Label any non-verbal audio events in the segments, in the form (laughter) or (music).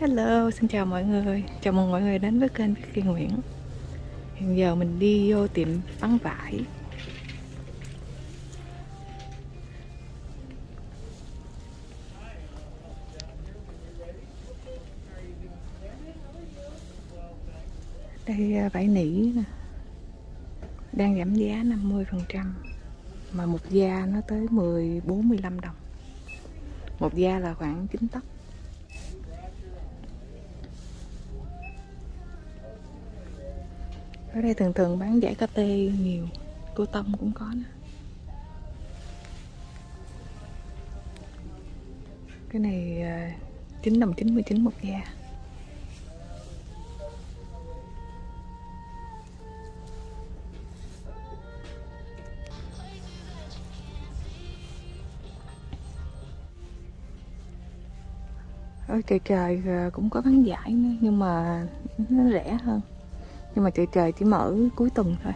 Hello, xin chào mọi người. Chào mừng mọi người đến với kênh Vicky Nguyễn. Hiện giờ mình đi vô tiệm bán vải. Đây à, vải nỉ nè. Đang giảm giá 50% Mà một da nó tới 14-15 đồng. Một da là khoảng 9 tấc. Ở đây thường thường bán giải cà tê nhiều, cô tâm cũng có nữa cái này 9 chín đồng 99 một da ở trời trời à, cũng có bán giải nữa, nhưng mà nó rẻ hơn nhưng mà chợ trời chỉ mở cuối tuần thôi.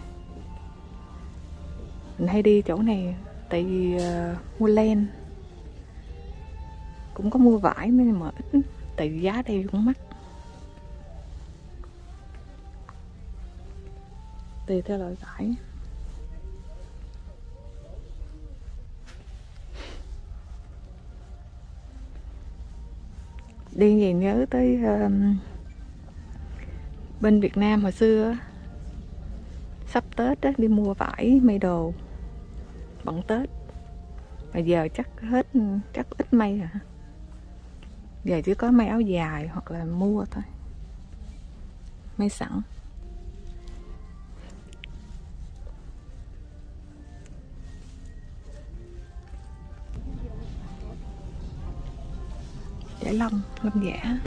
Mình hay đi chỗ này tại vì uh, mua len. Cũng có mua vải mới mở ít tại vì giá đây cũng mắc. Tùy theo loại vải. Đi gì nhớ tới uh, bên Việt Nam hồi xưa sắp Tết đó, đi mua vải may đồ bận Tết. Mà giờ chắc hết chắc ít may à giờ chỉ có may áo dài hoặc là mua thôi. May sẵn. Giải lông lông giả.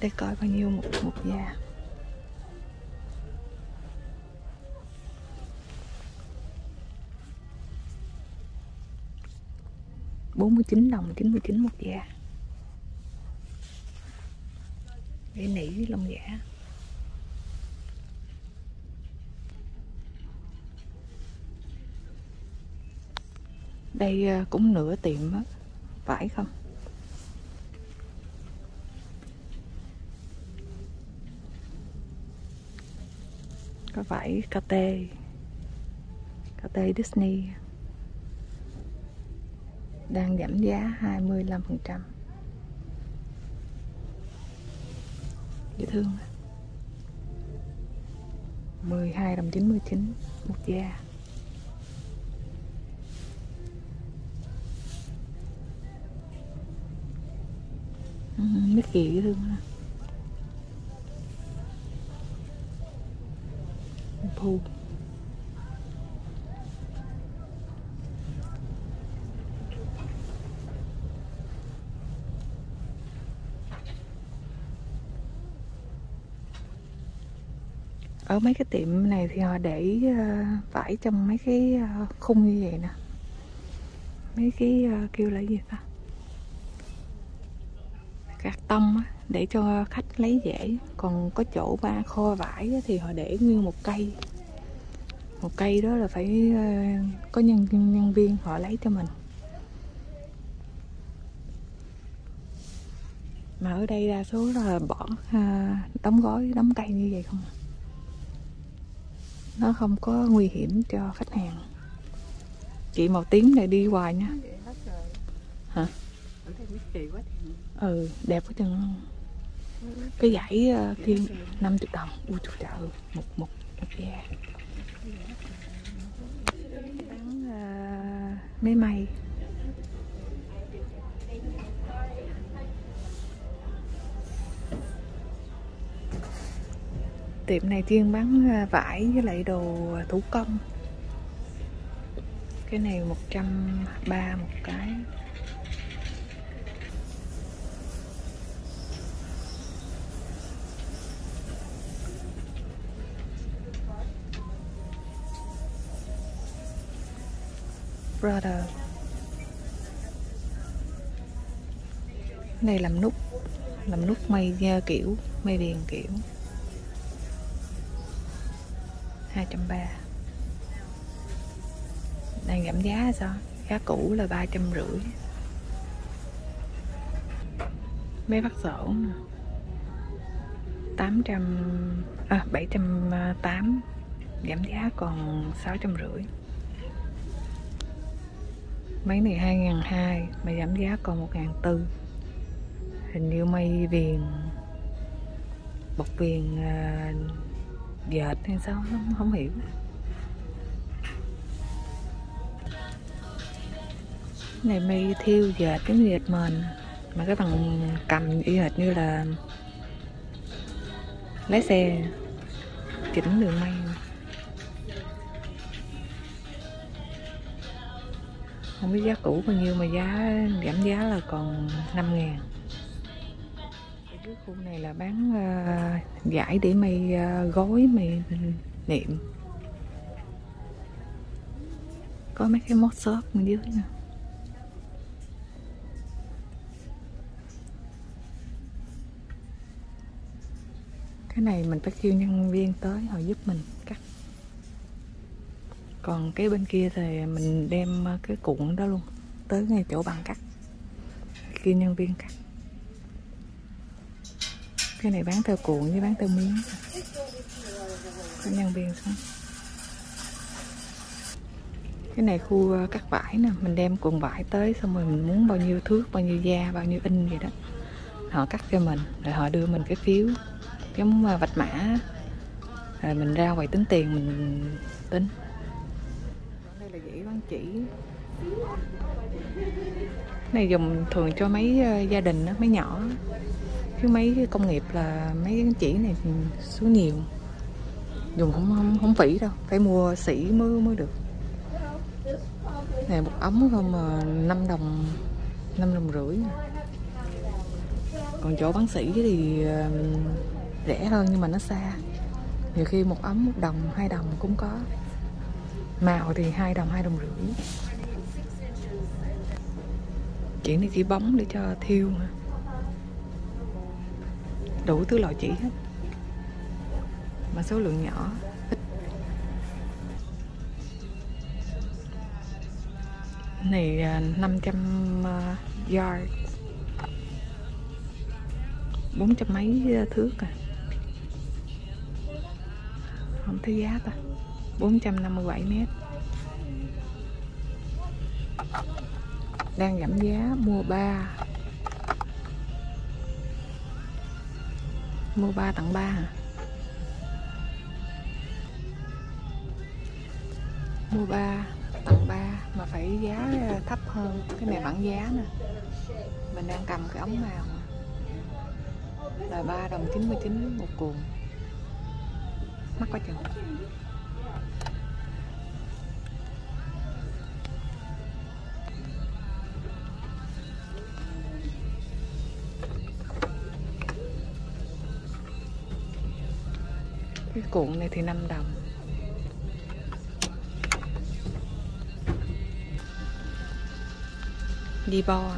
Để coi bao nhiêu một một già bốn mươi chín đồng, chín mươi chín một già để nỉ lông giả dạ. đây à, cũng nửa tiệm á, phải không? Có vải KT KT Disney đang giảm giá 25% dễ thương 12 đồng 99 một da ừ, Mickey dễ thương ha thu ở mấy cái tiệm này thì họ để ờ, vải trong mấy cái ờ, khung như vậy nè. Mấy cái ờ, kêu là gì ta? Cạc tông để cho khách lấy dễ còn có chỗ ba kho vải thì họ để nguyên một cây một cây đó là phải ờ, có nhân nhân viên họ lấy cho mình. Mà ở đây đa số là bỏ à, đóng gói đóng cây như vậy không nó không có nguy hiểm cho khách hàng. Chị màu tím này đi hoài nha. Hả? Ừ đẹp quá chừng cái giải uh, kia 50 đồng. Ui trời ơi một một bán uh, à, máy may tiệm này chuyên bán à, vải với lại đồ thủ công. Cái này 130 một cái. Brother. Này làm nút làm nút may ờ, kiểu, mây viền kiểu. 230 đang giảm giá sao? Giá cũ là ba trăm rưỡi. Mấy bắt sổ tám trăm à bảy trăm tám. Giảm giá còn sáu trăm rưỡi mấy này hai ngàn hai mà giảm giá còn một ngàn tư. Hình như mây viền bọc viền uh, dệt hay sao không, không hiểu. Này mây thiêu dệt cái dệt mền mà cái bằng cầm y hệt như là lái xe. Chỉnh đường mây không biết giá cũ bao nhiêu mà giá giảm giá là còn 5 ngàn. Cái khu này là bán uh, giải để mày uh, gói mày niệm có mấy cái mốt shop bên dưới nè. Cái này mình phải kêu nhân viên tới họ giúp mình còn cái bên kia thì mình đem ờ, cái cuộn đó luôn, tới ngay chỗ bằng cắt. Kia nhân viên cắt. Cái này bán theo cuộn với bán theo miếng. Có nhân viên xuống cái này khu ờ, cắt vải nè, mình đem cuộn vải tới, xong rồi mình muốn bao nhiêu thước, bao nhiêu da, bao nhiêu in vậy đó. Họ cắt cho mình, rồi họ đưa mình cái phiếu, giống ờ, vạch mã. Rồi mình ra quầy tính tiền mình tính đây là dãy bán chỉ này dùng thường cho mấy ờ, gia đình đó mấy nhỏ chứ mấy công nghiệp là mấy cái chỉ này số nhiều. Dùng không không không phỉ đâu, phải mua sỉ mới mới được. Này một ống không mà năm đồng năm đồng rưỡi. Còn chỗ bán sỉ thì ờ, rẻ hơn nhưng mà nó xa. Nhiều khi một ống một đồng, hai đồng cũng có màu thì hai đồng hai đồng rưỡi. Chỉ này chỉ bóng để cho thiêu đủ thứ loại chỉ hết. Mà số lượng nhỏ, ít. Này à, 500 à, yard bốn trăm mấy thước à không thấy giá ta. 457 mét. Đang giảm giá, mua 3 mua 3 tặng 3 hả? Mua 3 tặng 3 mà phải giá thấp hơn, cái này bản giá nè. Mình đang cầm cái ống màu là 3 đồng 99 một cuộn. Mắc quá chừng. Cuộn này thì 5 đồng. Đi bon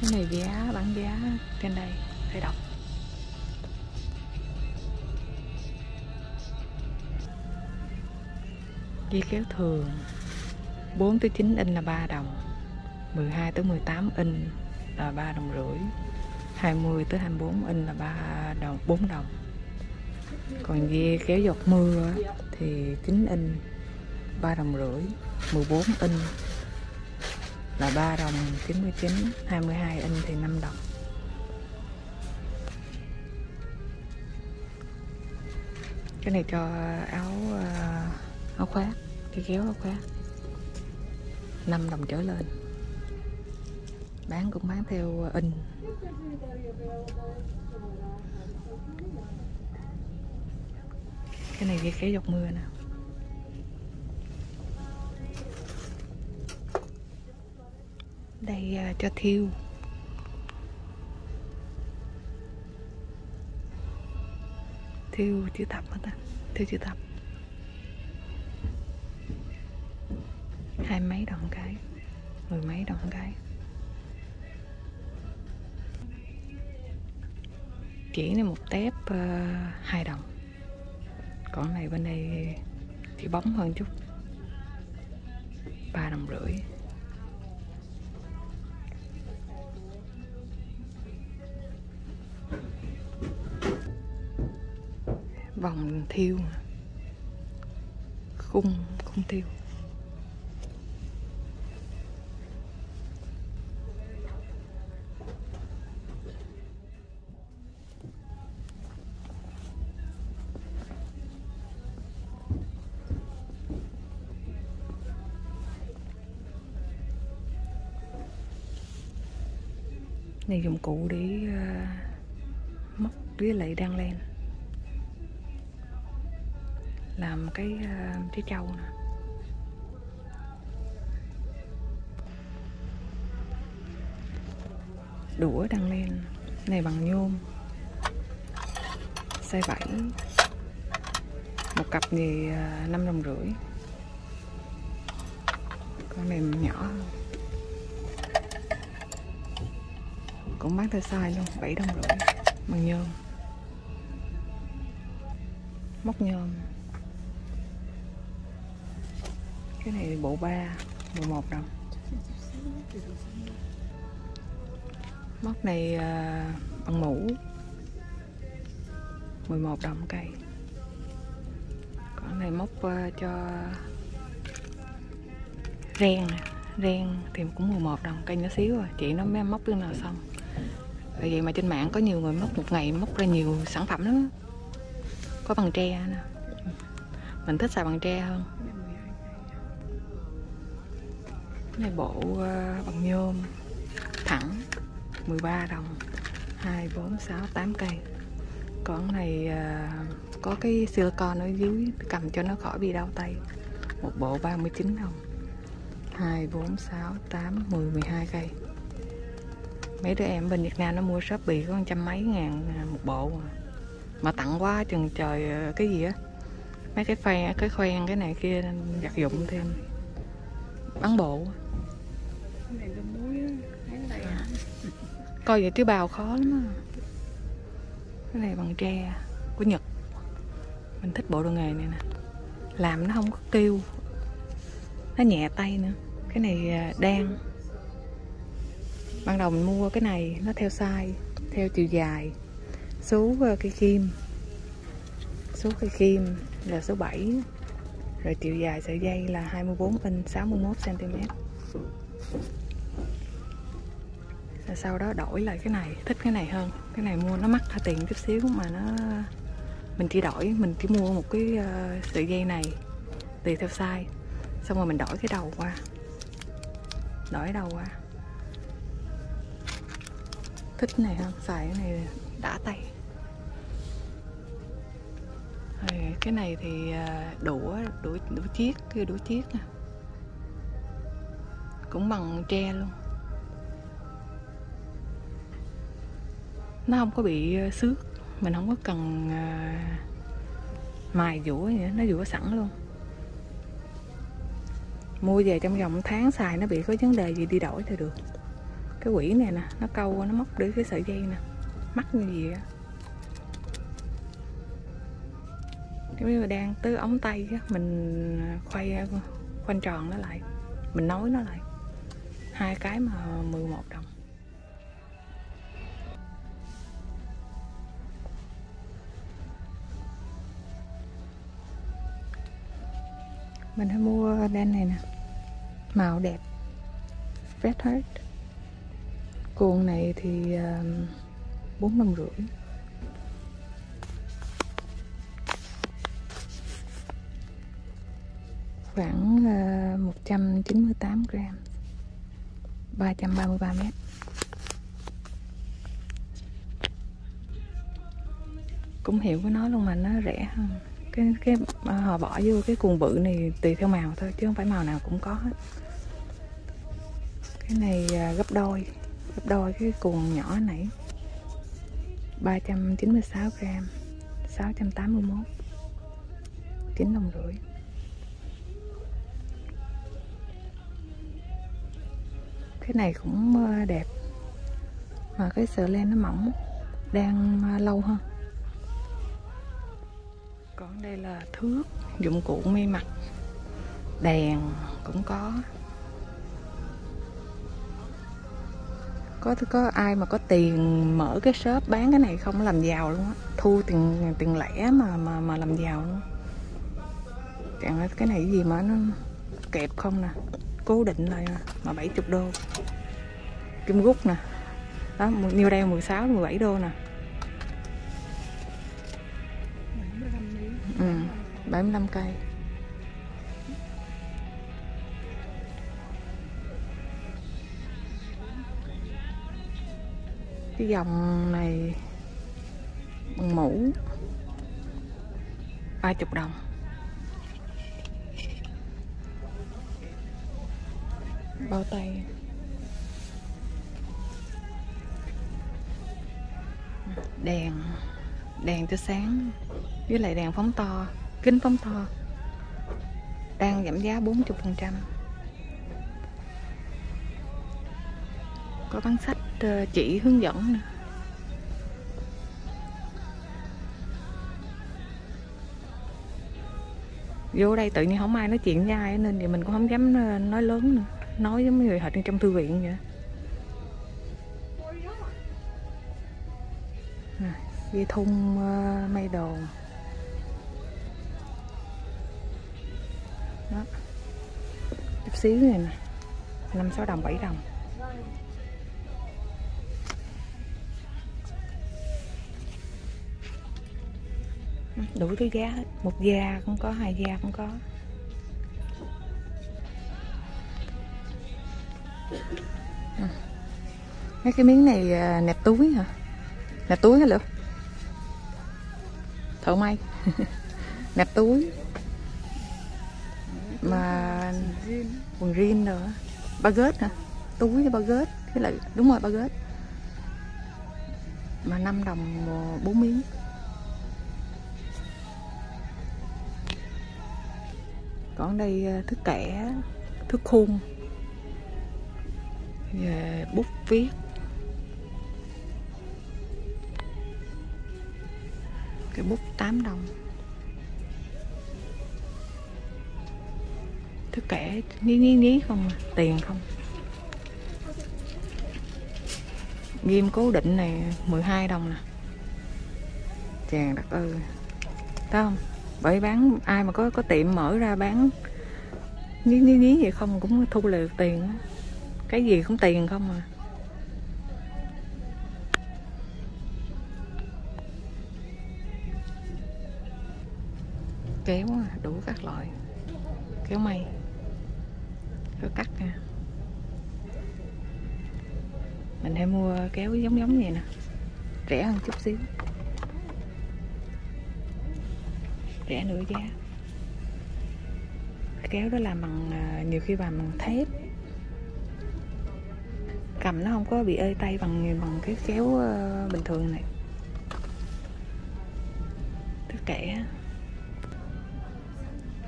cái này giá, bán giá trên đây phải đọc. Dây kéo thường 4 tới 9 inch là 3 đồng 12 tới 18 inch là 3 đồng rưỡi. 20 tới 24 inch là 3 đồng 4 đồng. Còn dây kéo giọt mưa thì 9 inch 3 đồng rưỡi 14 inch là 3 đồng 99 22 inch thì 5 đồng. Cái này cho áo ờ, áo khoác, cái kéo áo khoác. 5 đồng trở lên bán cũng bán theo ờ, in. Cái này dây kéo giọt mưa nè. Đây ờ, cho thiêu. Thiêu chữ thập hết ta? Thiêu chữ thập. Hai mấy đồng cái. Mười mấy đồng cái. Chỉ này một tép uh, hai đồng. Còn này bên đây thì bóng hơn chút. Ba đồng rưỡi. Vòng thiêu. Khung khung thiêu. Cụ để uh, móc với lại đan len. Làm cái uh, trái trâu nè. Đũa đăng len này bằng nhôm. Size 7 một cặp thì ờ, năm đồng rưỡi. Con này nhỏ hơn. Cũng bán theo size luôn 7 đồng rưỡi. Bằng nhôm móc nhôm cái này bộ 3 11 đồng móc này à, bằng mũ. 11 đồng cây. Còn này móc à, cho ren ren thì cũng 11 đồng cây nhỏ xíu rồi chị nó mới móc tương nào xong bởi vậy mà trên mạng có nhiều người móc một ngày móc ra nhiều sản phẩm lắm có bằng tre nè. Mình thích xài bằng tre hơn. Cái này bộ ờ, bằng nhôm. Thẳng 13 đồng. 2, 4, 6, 8 cây. Còn này ờ, có cái silicon ở dưới cầm cho nó khỏi bị đau tay. Một bộ 39 đồng. 2, 4, 6, 8, 10, 12 cây mấy đứa em bên Việt Nam nó mua Shopee có trăm mấy ngàn à, một bộ mà, mà tặng quá chừng trời à, cái gì á? Mấy cái phe cái khoen cái này kia giặt dụng thêm. Bán bộ coi vậy chứ bào khó lắm á. Cái này bằng tre của Nhật. Mình thích bộ đồ nghề này nè. Làm nó không có kêu. Nó nhẹ tay nữa. Cái này à, đen ban đầu mình mua cái này nó theo size theo chiều dài. Số ờ, cây kim. Số cây kim là số 7 rồi chiều dài sợi dây là 24 inch 61 cm rồi sau đó đổi lại cái này thích cái này hơn. Cái này mua nó mắc hơi tiền chút xíu mà nó mình chỉ đổi mình chỉ mua một cái uh, sợi dây này tùy theo size. Xong rồi mình đổi cái đầu qua. Đổi đầu qua thích này không? Xài cái này đã tay. Rồi, cái này thì à, đũa đũa đũa chiếc kia đũa chiếc nè. Cũng bằng tre luôn. Nó không có bị à, xước. Mình không có cần à, mài dũa gì nó dũa sẵn luôn. Mua về trong vòng tháng xài nó bị có vấn đề gì đi đổi thì được cái quỷ này nè, nó câu, nó móc được cái sợi dây nè, mắc như gì á. Giống như đang tới ống tay á, mình à, khoay à, khoanh tròn nó lại, mình nối nó lại. Hai cái mà 11 đồng. Mình đã mua đen này nè. Màu đẹp. Red heart cuộn này thì à, bốn năm rưỡi. Khoảng à, 198 gram 333 mét. Cũng hiểu của nó luôn mà nó rẻ hơn. Cái cái à, họ bỏ vô cái cuồng bự này tùy theo màu thôi, chứ không phải màu nào cũng có hết. Cái này gấp đôi gấp đôi cái cuồng nhỏ nãy 396 gram 681 9 đồng rưỡi. Cái này cũng ờ, đẹp. Mà cái sợi len nó mỏng, đang ờ, lâu hơn. Còn đây là thước, dụng cụ mi mặt đèn cũng có. Có có ai mà có tiền mở cái shop bán cái này không? Làm giàu luôn á. Thu tiền tiền lẻ mà mà mà làm giàu luôn. Chẳng cái này cái gì mà nó kẹp không nè. Cố định lại nè mà 70 đô. Kim gút nè. Đó nhiêu đây 16 17 đô nè. Ừ, 75 cây. Cái dòng này bằng mũ. 30 đồng. Bao tay. Đèn. Đèn cho sáng. Với lại đèn phóng to. Kính phóng to. Đang giảm giá 40 phần trăm. Có bán sách. Ờ, chị chỉ hướng dẫn nữa vô đây tự nhiên không ai nói chuyện với ai nên thì mình cũng không dám ờ, nói lớn nữa. Nói giống người hệt trong thư viện vậy dây thun ờ, uh, may đồ đó. Chút xíu này nè. Năm sáu đồng bảy đồng. Đủ thứ giá hết. Một da cũng có, hai da cũng có. Mấy cái miếng này à, nẹp túi hả? Nẹp túi hả lửa thợ may. (laughs) Nẹp túi. Mà quần jean nữa baguette hả? Túi với baguette. Cái là đúng rồi, baguette. Mà 5 đồng bốn miếng. Còn đây ờ, thức kẻ thức khuôn về bút viết. Cái bút 8 đồng. Thức kẻ ní ní ní không à? tiền không? Ghim cố định này 12 đồng nè. Chàng đất ơi. Thấy không? Bởi bán, ai mà có có tiệm mở ra bán ní ní ní vậy không, cũng thu được tiền cái gì cũng tiền không à. Kéo đủ các loại. Kéo mây kéo cắt nha mình hay mua kéo giống giống vậy nè. Rẻ hơn chút xíu. Rẻ nửa giá. Kéo đó làm bằng à, nhiều khi làm bằng thép. Cầm nó không có bị ơi tay bằng bằng cái kéo ờ, bình thường này. Tất cả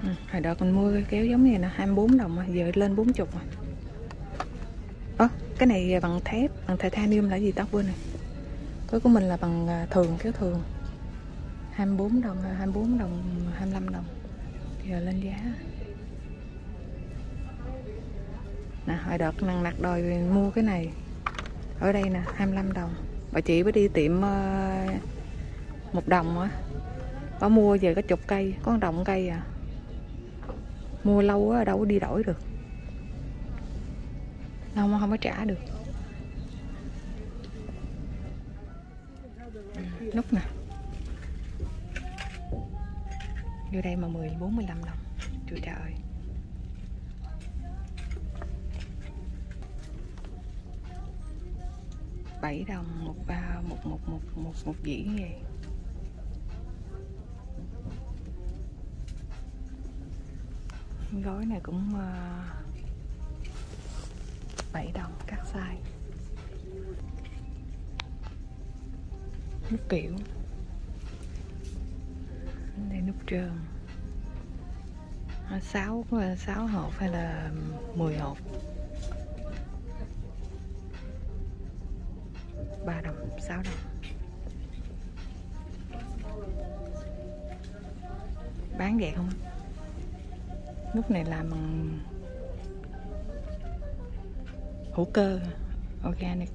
ừ, hồi đó còn mua cái kéo giống như nè 24 đồng mà giờ lên 40 rồi. Ơ cái này bằng thép bằng titanium là gì tao quên này cái của mình là bằng à, thường kéo thường. 24 đồng à, 24 đồng 25 đồng. Giờ lên giá. Nè hồi đợt năng nặc đòi mua cái này. Ở đây nè 25 đồng. Bà chị mới đi tiệm uh, một đồng á. Bà mua về có chục cây có đồng cây à. Mua lâu á đâu có đi đổi được. Lâu mà không có trả được. Ừ, nút nè. Vô đây mà 10 4 15 đồng. Trời trời bảy đồng một ba một một một một một dĩ như vậy. Gói này cũng ờ, uh, 7 đồng các size. Nước kiểu đây, nút trơn 6 6 hộp hay là 10 hộp? Ba đồng, sáu đồng. Bán vậy không? Nút này làm bằng hữu cơ, organic.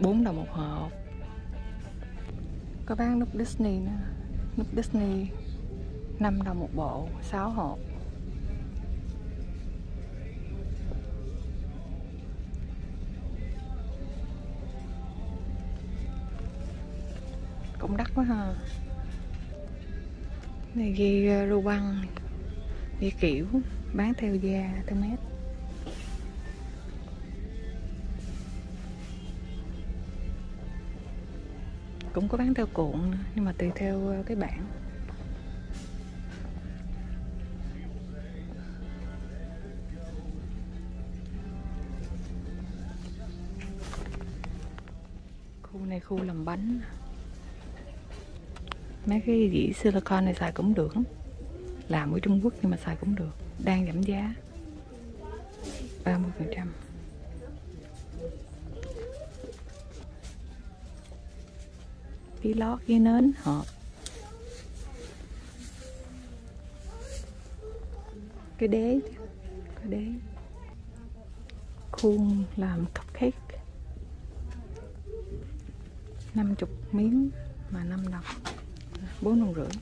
4 đồng một hộp có bán nút Disney nữa. Nút Disney 5 đồng một bộ 6 hộp. Cũng đắt quá ha. Này ghi ờ, rô băng ghi kiểu bán theo da theo mét. Cũng có bán theo cuộn nhưng mà tùy theo ờ, cái bản khu này khu làm bánh. Mấy cái dĩ silicon này xài cũng được. Lắm làm ở Trung Quốc nhưng mà xài cũng được. Đang giảm giá. 30 phần trăm. Cái lót với nến hộp cái đế cái đế. Khuôn làm cupcake. 50 miếng mà 5 đồng. 4 đồng rưỡi.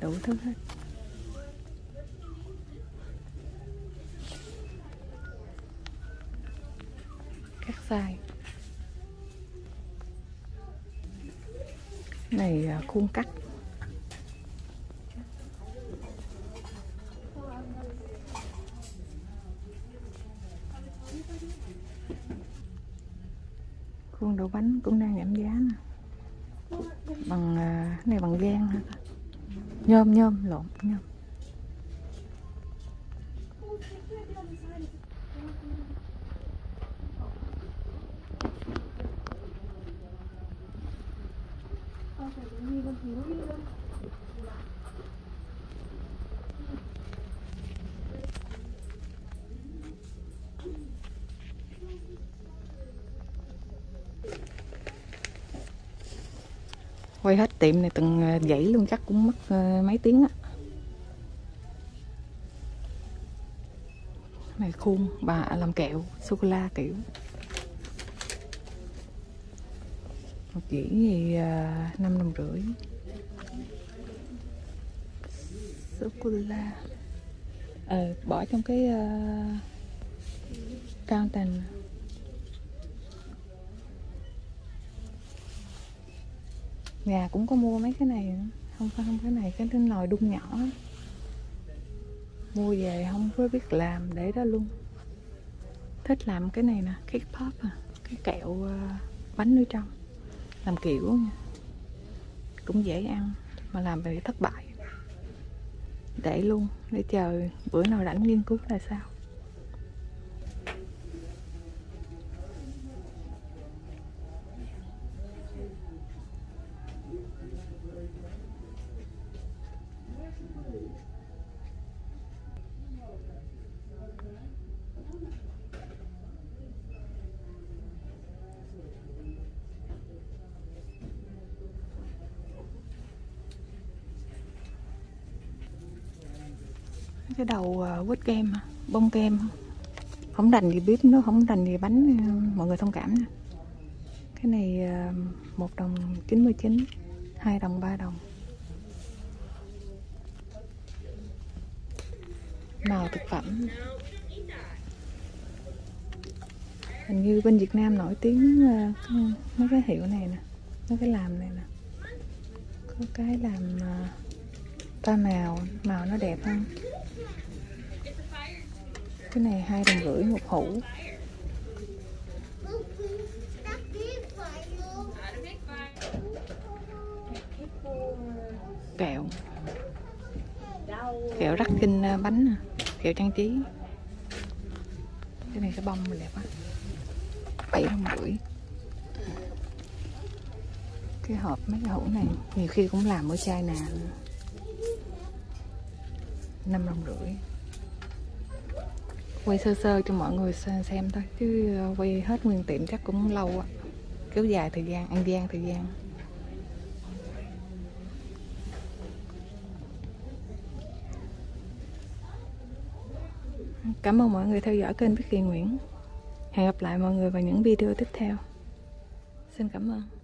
Đủ thứ hết. Các size. Này à, khuôn cắt. Khuôn đậu bánh cũng đang giảm giá nè. Bằng à, cái này bằng gan hả nhôm nhôm, lộn, nhôm. Quay hết tiệm này từng ờ, dãy luôn, chắc cũng mất ờ, mấy tiếng á. Này khuôn bà làm kẹo, sô cô la kiểu. Một dĩ thì năm năm đồng rưỡi. Sô cô la ờ bỏ trong cái à, uh, fountain nhà cũng có mua mấy cái này nữa. không phải không cái này cái cái nồi đun nhỏ. Mua về không có biết làm để đó luôn. Thích làm cái này nè cake pop à cái kẹo uh, bánh ở trong làm kiểu nha cũng dễ ăn, mà làm bị thất bại. Để luôn, để chờ bữa nào rảnh nghiên cứu là sao. Cái đầu ờ, quýt kem, bông kem. Không đành gì bếp nó không đành gì bánh ờ, mọi người thông cảm nha. Cái này ờ, một đồng 99 hai đồng, ba đồng. Màu thực phẩm. Hình như bên Việt Nam nổi tiếng mấy cái hiệu này nè, mấy cái làm này nè. Có cái làm ta màu màu nó đẹp hơn cái này hai đồng rưỡi một hũ. Kẹo. Kẹo rắc kinh à, bánh à. kẹo trang trí. Cái này cái bông đẹp quá. Bảy đồng rưỡi. Cái hộp mấy cái hũ này, nhiều khi cũng làm ở chai nè năm đồng rưỡi quay sơ sơ cho mọi người xem thôi. Chứ ờ, quay hết nguyên tiệm chắc cũng lâu á. Kéo dài thời gian, ăn gian thời gian. Cảm ơn mọi người theo dõi kênh Bích Vicky Nguyễn. Hẹn gặp lại mọi người vào những video tiếp theo. Xin cảm ơn.